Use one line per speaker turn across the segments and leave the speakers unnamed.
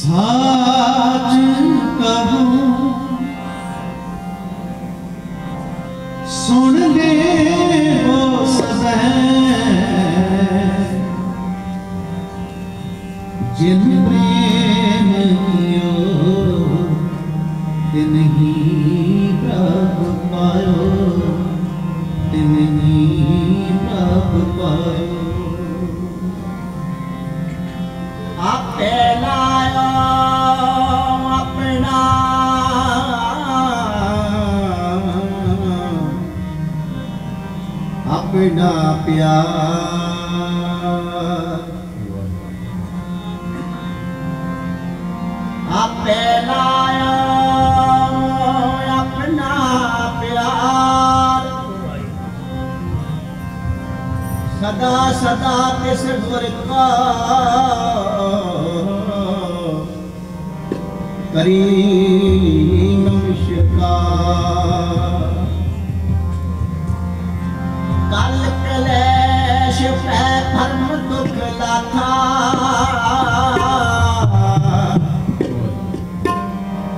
साच कहूँ सुन ले वो सजह जिनमें नहीं प्रभ पायो नहीं प्रभ पायो। प्यारा
प्यार। सदा सदा ਕਾ
करी।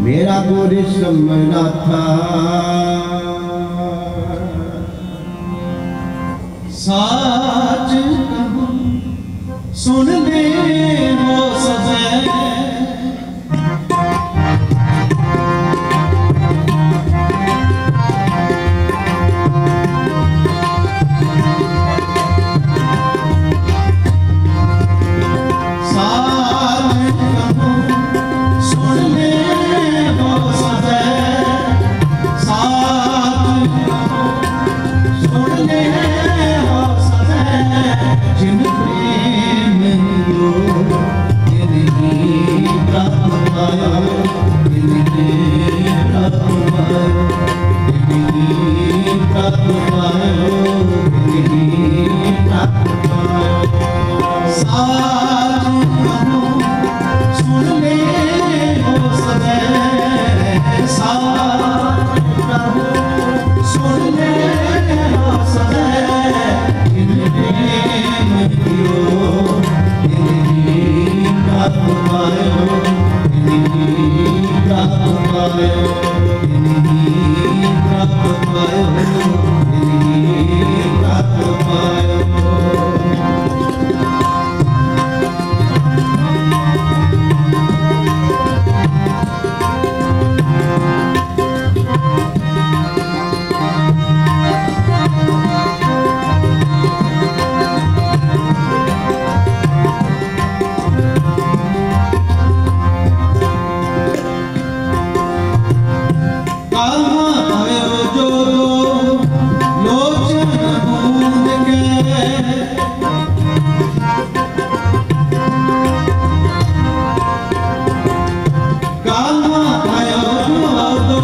मेरा गोरे समना था। साच सुन दे वो सजे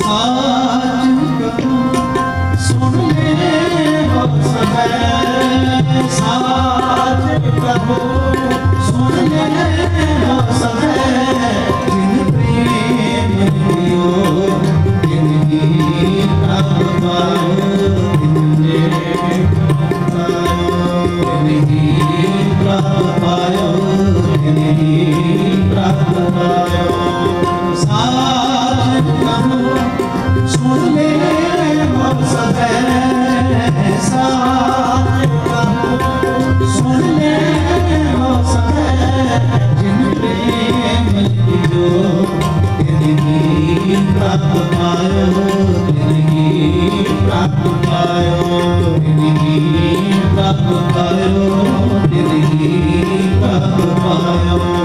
ਸਾਰਾ 好